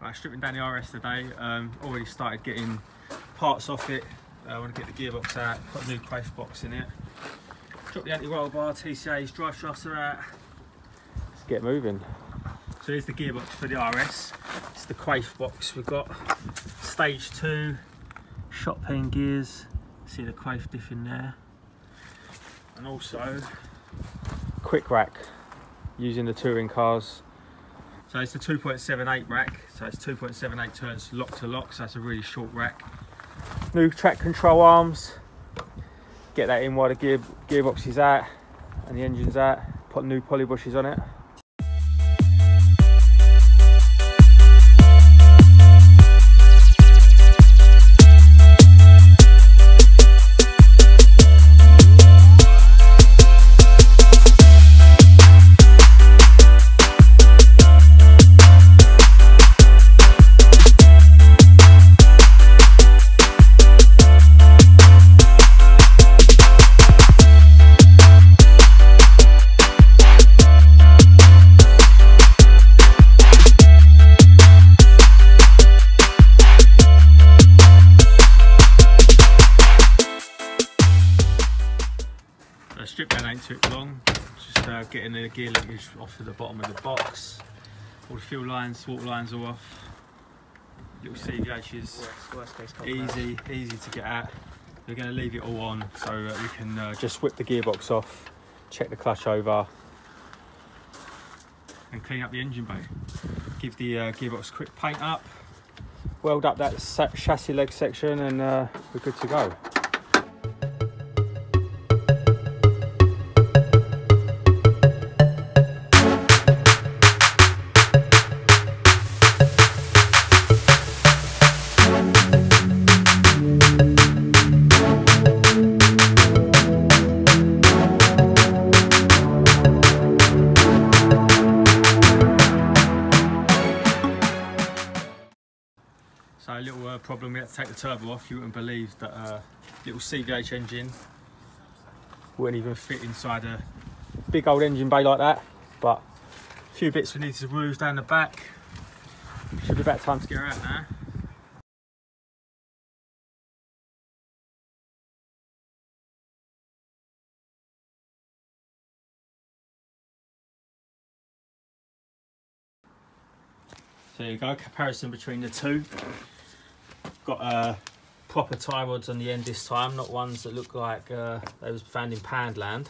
Right, stripping down the RS today. Um, already started getting parts off it. Uh, I want to get the gearbox out, put a new Quaife box in it. Drop the anti-roll bar, TCA's drive shafts are out. Let's get moving. So here's the gearbox for the RS. It's the Quaife box we've got. Stage 2, shot peen gears. See the Quaife diff in there. And also, quick rack using the touring cars so it's the 2.78 rack, so it's 2.78 turns lock to lock, so that's a really short rack. New track control arms, get that in while the gear, gearbox is out and the engine's out, put new poly bushes on it. Off to the bottom of the box. All the fuel lines, water lines are off. Little CVHs, Worst, worst case compound. easy, easy to get at. We're going to leave it all on so that we can uh, just whip the gearbox off, check the clutch over, and clean up the engine bay. Give the uh, gearbox a quick paint up, weld up that chassis leg section, and uh, we're good to go. Problem, we had to take the turbo off. You wouldn't believe that uh, little CVH engine wouldn't even fit inside a big old engine bay like that. But a few bits we need to remove down the back. Should be about time to get her out now. There you go, comparison between the two. Got uh, proper tie rods on the end this time, not ones that look like uh, they was found in Poundland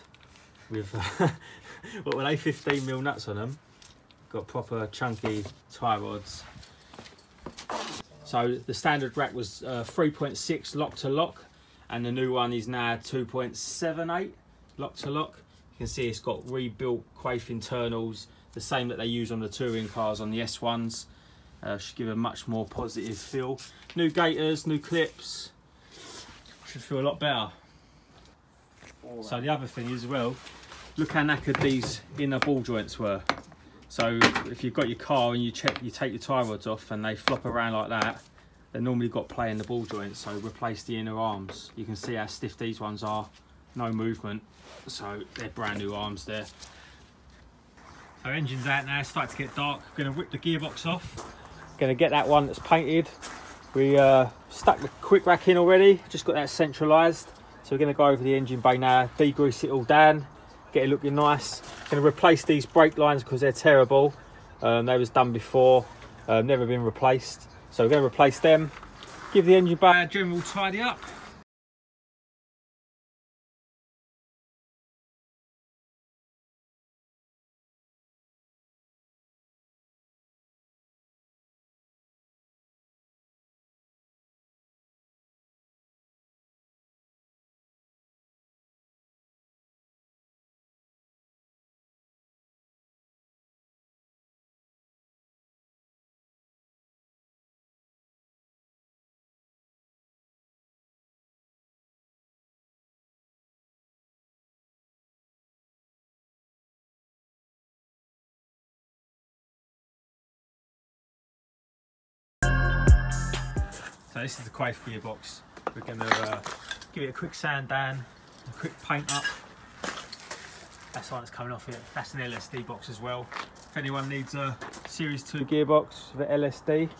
with, what were they, 15 mil nuts on them. Got proper chunky tie rods. So the standard rack was uh, 3.6 lock to lock and the new one is now 2.78 lock to lock. You can see it's got rebuilt Quaife internals, the same that they use on the touring cars on the S1s. Uh, should give a much more positive feel. New gaiters, new clips. Should feel a lot better. All So the other thing is, as well, look how knackered these inner ball joints were. So if you've got your car and you check, you take your tie rods off and they flop around like that, they normally got play in the ball joints. So replace the inner arms. You can see how stiff these ones are. No movement. So they're brand new arms there. So engine's out now, it's starting to get dark. Gonna whip the gearbox off. Gonna get that one that's painted. We uh, stuck the quick rack in already, just got that centralised. So we're gonna go over the engine bay now, degrease it all down, get it looking nice. Gonna replace these brake lines because they're terrible. Um, they was done before, um, never been replaced. So we're gonna replace them. Give the engine bay a general tidy up. So this is the Quaife gearbox. We're going to uh, give it a quick sand down, a quick paint up. That's one that's coming off it. That's an LSD box as well. If anyone needs a Series 2 gearbox for LSD,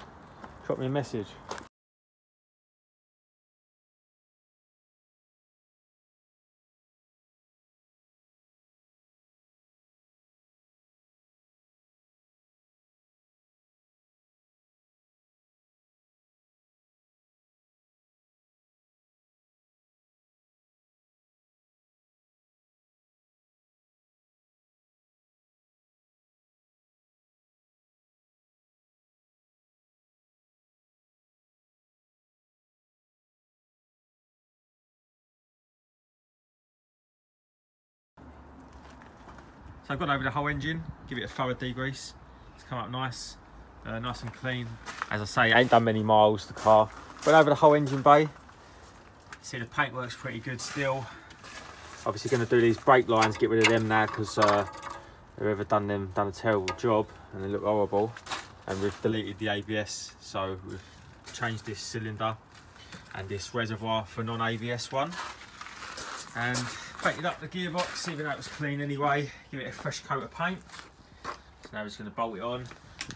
drop me a message. So I've gone over the whole engine, give it a thorough degrease. It's come up nice, uh, nice and clean. As I say, ain't done many miles the car. Went over the whole engine bay. See the paintwork's pretty good still. Obviously going to do these brake lines, get rid of them now because uh, whoever done them done a terrible job and they look horrible. And we've deleted the ABS, so we've changed this cylinder and this reservoir for non-ABS one. And painted up the gearbox, even though it was clean anyway, give it a fresh coat of paint. So now just going to bolt it on.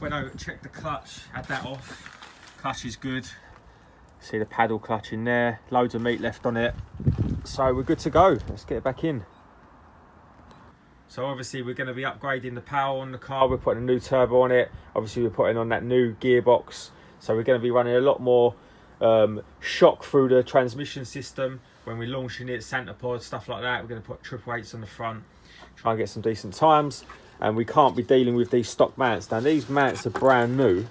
Went over checked the clutch, had that off. Clutch is good. See the paddle clutch in there, loads of meat left on it. So we're good to go, let's get it back in. So obviously we're going to be upgrading the power on the car, we're putting a new turbo on it. Obviously we're putting on that new gearbox. So we're going to be running a lot more um, shock through the transmission system when we're launching it, Santa Pod, stuff like that. We're going to put triple eights on the front, try and get some decent times. And we can't be dealing with these stock mounts. Now these mounts are brand new.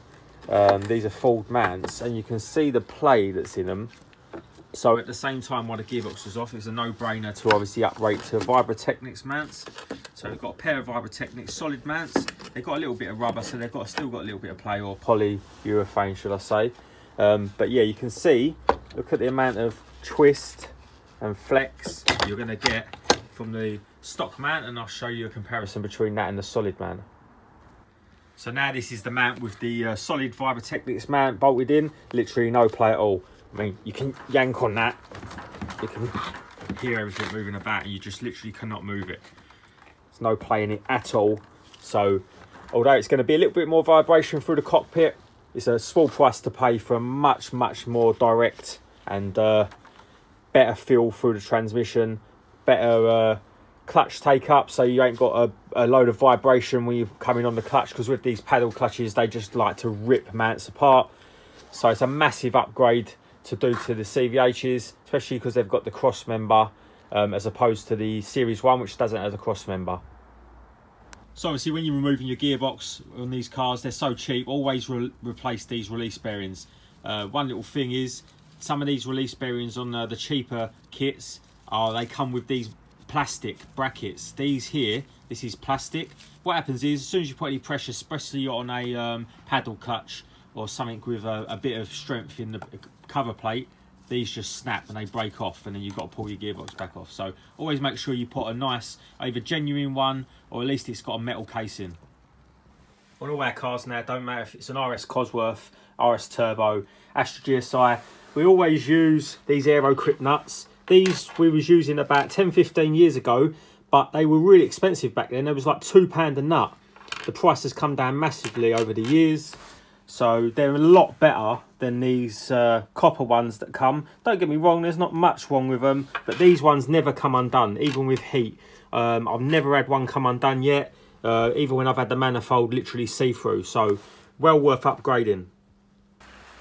Um, these are Ford mounts and you can see the play that's in them. So at the same time while the gearbox was off, it's a no-brainer to obviously upgrade to Vibra-Technics mounts. So we've got a pair of Vibra-Technics solid mounts. They've got a little bit of rubber, so they've got still got a little bit of play, or polyurethane, should I say. Um, but yeah, you can see, look at the amount of twist and flex you're going to get from the stock mount and I'll show you a comparison between that and the solid mount. So now this is the mount with the uh, solid Vibra-Technics mount bolted in, literally no play at all. I mean, you can yank on that, you can hear everything moving about and you just literally cannot move it. There's no play in it at all. So although it's going to be a little bit more vibration through the cockpit, it's a small price to pay for a much, much more direct and uh, better feel through the transmission, better uh, clutch take up so you ain't got a, a load of vibration when you're coming on the clutch because with these paddle clutches they just like to rip mounts apart. So it's a massive upgrade to do to the CVHs, especially because they've got the cross member um, as opposed to the Series 1 which doesn't have a cross member. So obviously when you're removing your gearbox on these cars, they're so cheap, always re replace these release bearings. Uh, one little thing is, some of these release bearings on the cheaper kits, are they come with these plastic brackets. These here, this is plastic. What happens is, as soon as you put any pressure, especially on a um, paddle clutch or something with a, a bit of strength in the cover plate, these just snap and they break off and then you've got to pull your gearbox back off. So always make sure you put a nice, either genuine one or at least it's got a metal casing. On all our cars now, don't matter if it's an RS Cosworth, RS Turbo, Astra GSI, we always use these Aero Grip nuts. These we was using about 10, 15 years ago, but they were really expensive back then. It was like £2 a nut. The price has come down massively over the years. So they're a lot better than these uh, copper ones that come. Don't get me wrong, there's not much wrong with them, but these ones never come undone, even with heat. Um, I've never had one come undone yet, uh, even when I've had the manifold literally see-through. So well worth upgrading.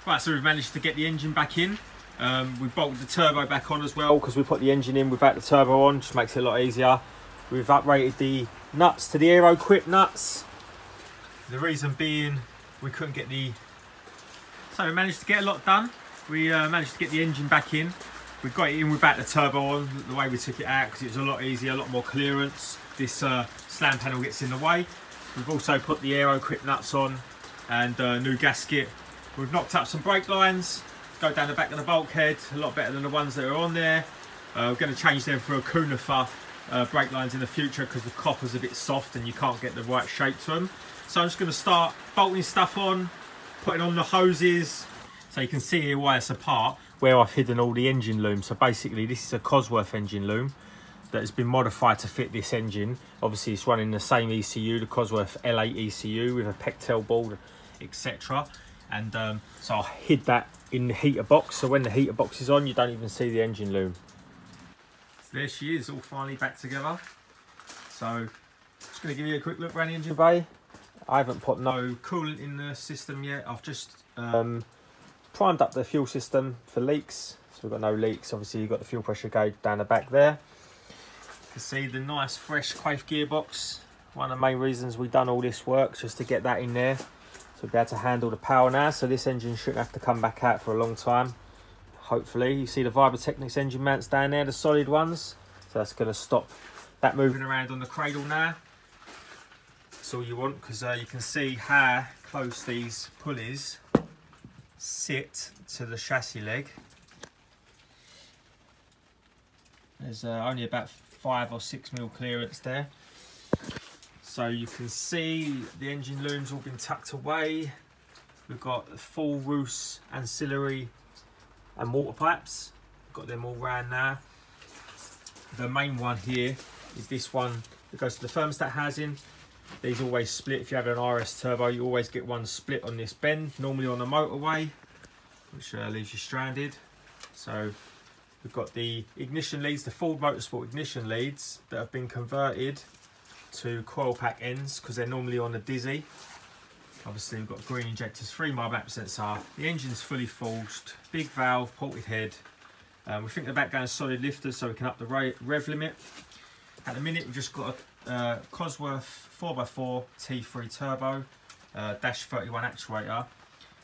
Right, so we've managed to get the engine back in. Um, we bolted the turbo back on as well because we put the engine in without the turbo on, just makes it a lot easier. We've uprated the nuts to the Aero Grip nuts. The reason being we couldn't get the so we managed to get a lot done we uh, managed to get the engine back in we got it in without the turbo on the way we took it out because it was a lot easier a lot more clearance this uh, slam panel gets in the way we've also put the Aero Grip nuts on and uh, new gasket we've knocked up some brake lines go down the back of the bulkhead a lot better than the ones that are on there uh, we're going to change them for a Cunifer uh, brake lines in the future because the copper's a bit soft and you can't get the right shape to them so I'm just going to start bolting stuff on, putting on the hoses. So you can see here why it's apart, where I've hidden all the engine looms. So basically this is a Cosworth engine loom. that has been modified to fit this engine. Obviously it's running the same ECU, the Cosworth L8 ECU with a Pectel board, etc. And um, so I hid that in the heater box, so when the heater box is on, you don't even see the engine loom. So there she is, all finally back together. So just gonna give you a quick look around the engine bay. I haven't put no coolant in the system yet. I've just um, primed up the fuel system for leaks. So we've got no leaks. Obviously you've got the fuel pressure gauge down the back there. You can see the nice fresh Quaife gearbox. One of the main reasons we've done all this work just to get that in there. So we'll be able to handle the power now. So this engine shouldn't have to come back out for a long time. Hopefully. You see the Vibra-Technics engine mounts down there, the solid ones. So that's going to stop that moving around on the cradle now. That's all you want because uh, you can see how close these pulleys sit to the chassis leg. There's uh, only about five or six mil clearance there. So you can see the engine looms all been tucked away. We've got the full Roose ancillary and water pipes. Got them all round now. The main one here is this one that goes to the thermostat housing. These always split. If you have an RS turbo, you always get one split on this bend, normally on the motorway, which uh, leaves you stranded. So we've got the ignition leads, the Ford Motorsport ignition leads that have been converted to coil pack ends because they're normally on a Dizzy. Obviously we've got green injectors, 3 mile map sensor, the engine's fully forged, big valve, ported head. Um, we think about going solid lifters so we can up the rev limit. At the minute we've just got a uh, Cosworth 4x4 T3 turbo, uh, dash 31 actuator.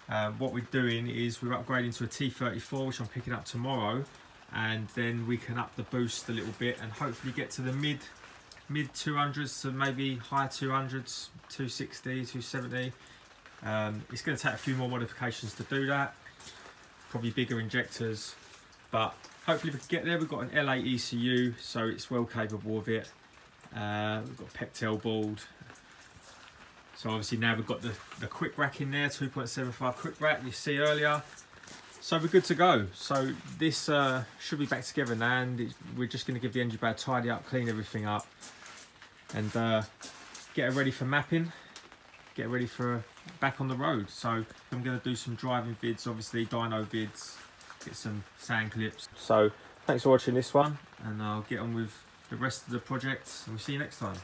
Um, what we're doing is we're upgrading to a T34 which I'm picking up tomorrow and then we can up the boost a little bit and hopefully get to the mid mid 200s to maybe high 200s 260 270 um, it's going to take a few more modifications to do that probably bigger injectors but hopefully we can get there. We've got an L8 ECU so it's well capable of it. Uh, we've got Pectel board. So obviously now we've got the, the quick rack in there 2.75 quick rack you see earlier. So we're good to go. So this uh, should be back together now and we're just going to give the engine bay a tidy up, clean everything up and uh, get ready for mapping, get ready for back on the road. So I'm going to do some driving vids, obviously dyno vids, get some sand clips. So thanks for watching this one and I'll get on with the rest of the project and we'll see you next time.